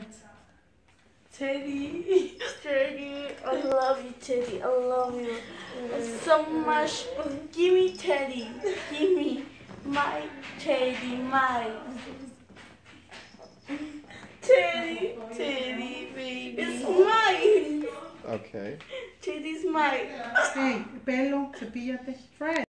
God. Teddy. Teddy, I love you, Teddy. I love you so much. Give me Teddy. Give me my Teddy, my Teddy, Teddy, baby. It's mine. Okay. Teddy's mine. Hey, pelo, cepíllate. friend.